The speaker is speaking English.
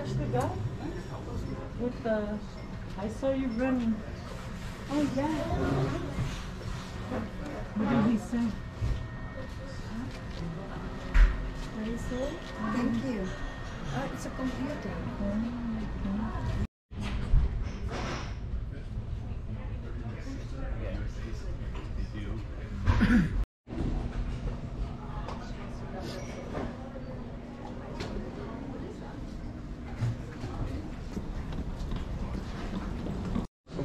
catch the guy with the? I saw you running. Oh yeah. What did he say? What did he say? Mm-hmm. Thank you. Oh, it's a computer. Oh,